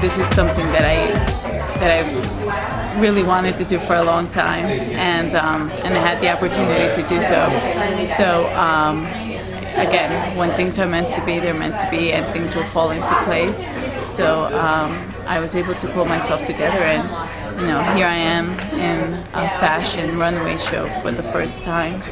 This is something that I that I really wanted to do for a long time, and um, and I had the opportunity to do so. So. Um, again, when things are meant to be, they're meant to be, and things will fall into place. So um, I was able to pull myself together, and you know, here I am in a fashion runway show for the first time.